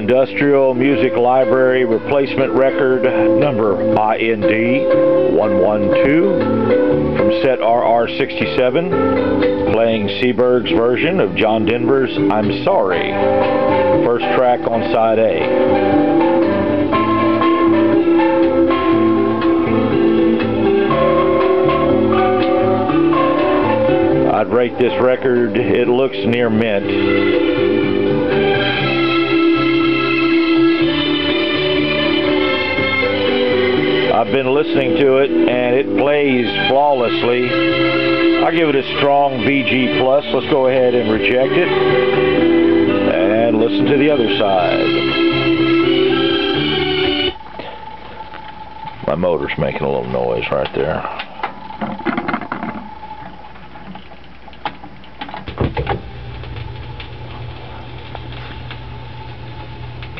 Industrial Music Library replacement record number IND 112 from set RR67 playing Seeburg's version of John Denver's I'm Sorry first track on side A. I'd rate this record, it looks near mint. I've been listening to it and it plays flawlessly. I give it a strong VG plus. Let's go ahead and reject it and listen to the other side. My motor's making a little noise right there.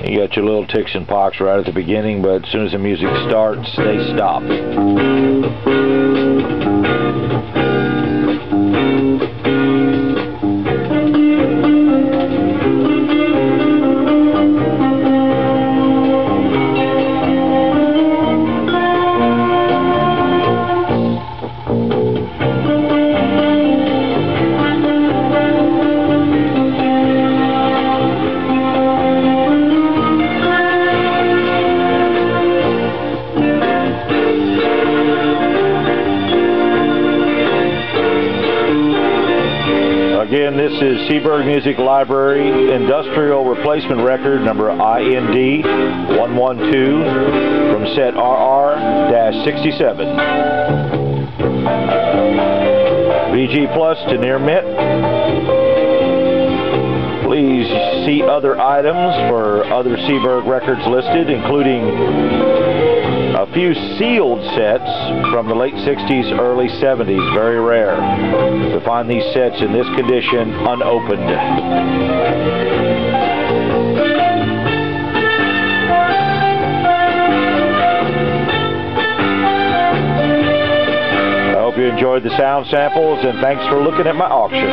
You got your little ticks and pox right at the beginning, but as soon as the music starts, they stop. Again, this is Seeburg Music Library Industrial Replacement Record number IND 112 from set RR-67. VG Plus to near mint. Please see other items for other Seeburg records listed, including a few sealed sets from the late 60s, early 70s, very rare to find these sets in this condition unopened. I hope you enjoyed the sound samples and thanks for looking at my auction.